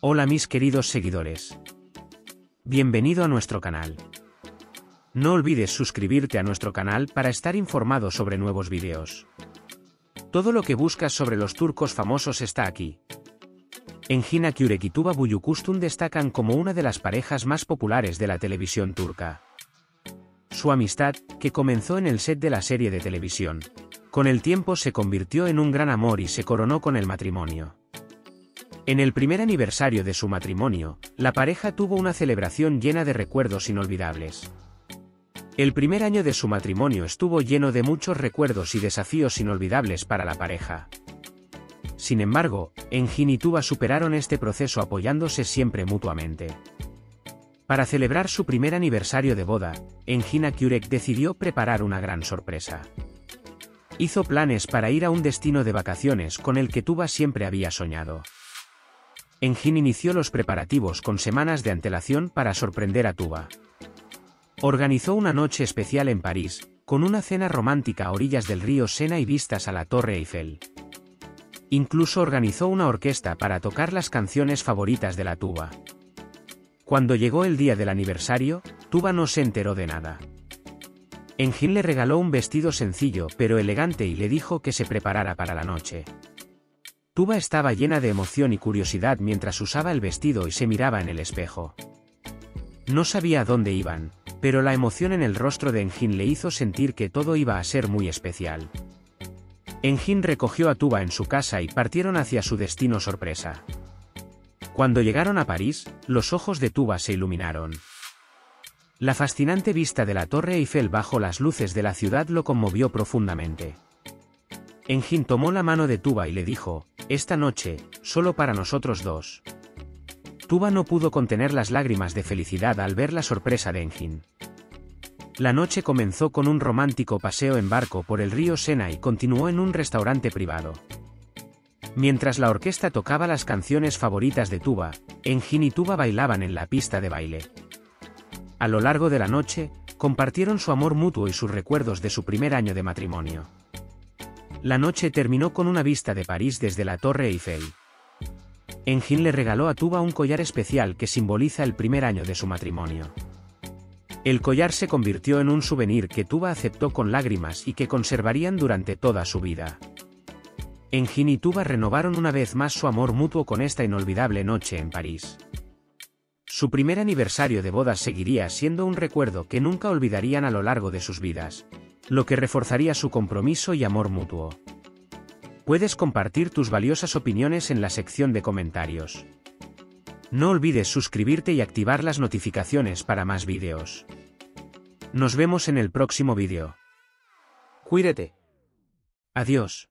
Hola mis queridos seguidores. Bienvenido a nuestro canal. No olvides suscribirte a nuestro canal para estar informado sobre nuevos vídeos. Todo lo que buscas sobre los turcos famosos está aquí. Engin Akyurek y Tuba Buyukustun destacan como una de las parejas más populares de la televisión turca. Su amistad, que comenzó en el set de la serie de televisión, con el tiempo se convirtió en un gran amor y se coronó con el matrimonio. En el primer aniversario de su matrimonio, la pareja tuvo una celebración llena de recuerdos inolvidables. El primer año de su matrimonio estuvo lleno de muchos recuerdos y desafíos inolvidables para la pareja. Sin embargo, Engin y Tuba superaron este proceso apoyándose siempre mutuamente. Para celebrar su primer aniversario de boda, Engin Akyurek decidió preparar una gran sorpresa. Hizo planes para ir a un destino de vacaciones con el que Tuba siempre había soñado. Engin inició los preparativos con semanas de antelación para sorprender a Tuba. Organizó una noche especial en París, con una cena romántica a orillas del río Sena y vistas a la Torre Eiffel. Incluso organizó una orquesta para tocar las canciones favoritas de la tuba. Cuando llegó el día del aniversario, Tuba no se enteró de nada. Engin le regaló un vestido sencillo pero elegante y le dijo que se preparara para la noche. Tuba estaba llena de emoción y curiosidad mientras usaba el vestido y se miraba en el espejo. No sabía dónde iban, pero la emoción en el rostro de Engin le hizo sentir que todo iba a ser muy especial. Engin recogió a Tuba en su casa y partieron hacia su destino sorpresa. Cuando llegaron a París, los ojos de Tuba se iluminaron. La fascinante vista de la Torre Eiffel bajo las luces de la ciudad lo conmovió profundamente. Engin tomó la mano de Tuba y le dijo, esta noche, solo para nosotros dos. Tuba no pudo contener las lágrimas de felicidad al ver la sorpresa de Engin. La noche comenzó con un romántico paseo en barco por el río Sena y continuó en un restaurante privado. Mientras la orquesta tocaba las canciones favoritas de Tuba, Engin y Tuba bailaban en la pista de baile. A lo largo de la noche, compartieron su amor mutuo y sus recuerdos de su primer año de matrimonio. La noche terminó con una vista de París desde la Torre Eiffel. Engin le regaló a Tuba un collar especial que simboliza el primer año de su matrimonio. El collar se convirtió en un souvenir que Tuba aceptó con lágrimas y que conservarían durante toda su vida. Engin y Tuba renovaron una vez más su amor mutuo con esta inolvidable noche en París. Su primer aniversario de bodas seguiría siendo un recuerdo que nunca olvidarían a lo largo de sus vidas lo que reforzaría su compromiso y amor mutuo. Puedes compartir tus valiosas opiniones en la sección de comentarios. No olvides suscribirte y activar las notificaciones para más vídeos. Nos vemos en el próximo vídeo. Cuídate. Adiós.